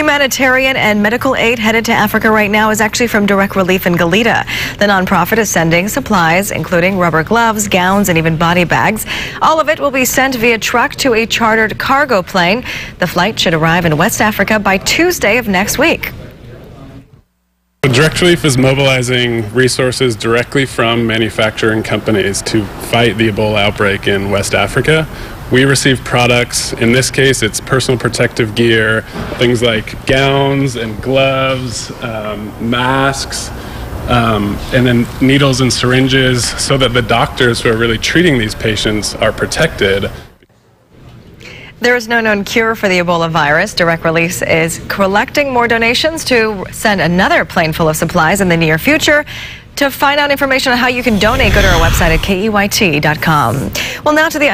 humanitarian and medical aid headed to Africa right now is actually from Direct Relief in Goleta. The nonprofit is sending supplies, including rubber gloves, gowns, and even body bags. All of it will be sent via truck to a chartered cargo plane. The flight should arrive in West Africa by Tuesday of next week. Direct Relief is mobilizing resources directly from manufacturing companies to fight the Ebola outbreak in West Africa. We receive products, in this case, it's personal protective gear, things like gowns and gloves, um, masks, um, and then needles and syringes so that the doctors who are really treating these patients are protected. There is no known cure for the Ebola virus. Direct Relief is collecting more donations to send another plane full of supplies in the near future. To find out information on how you can donate, go to our website at keyt.com. Well, now to the